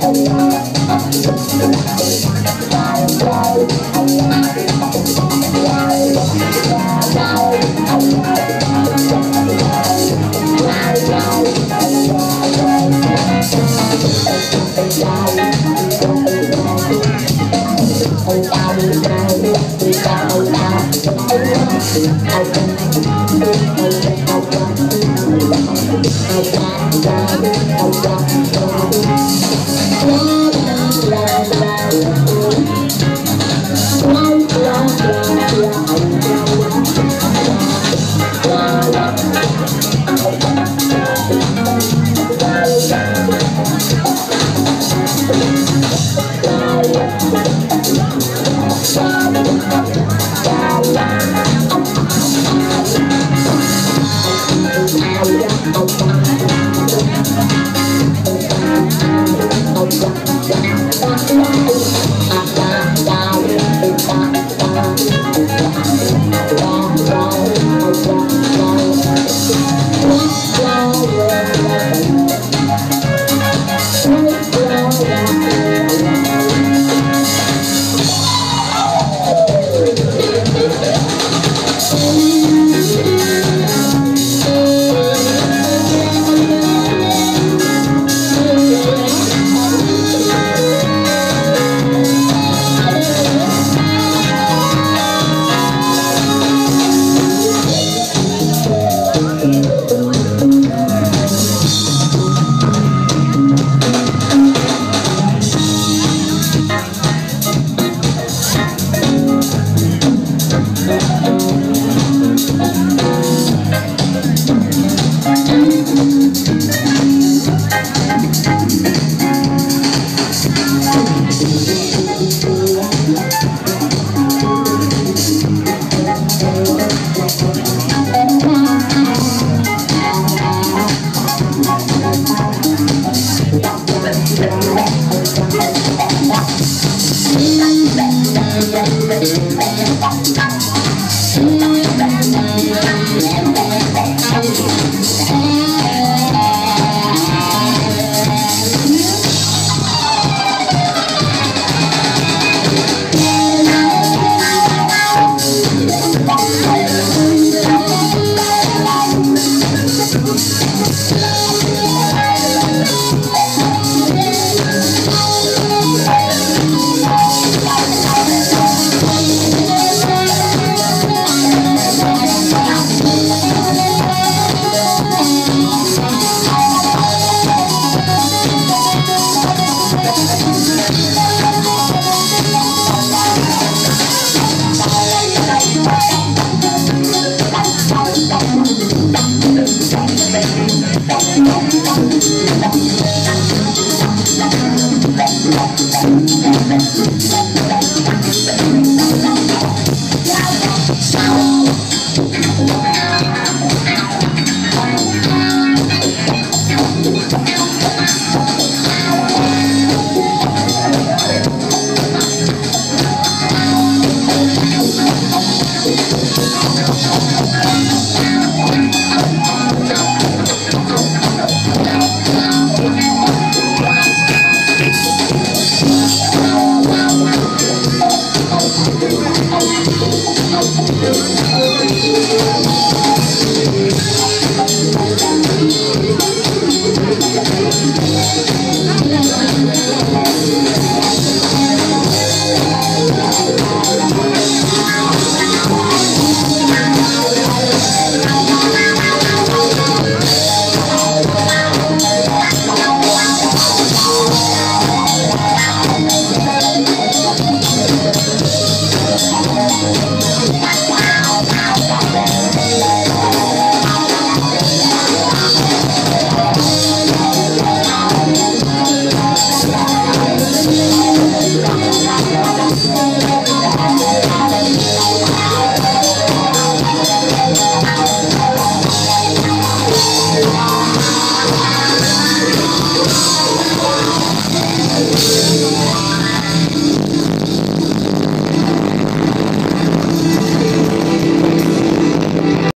I'm to Música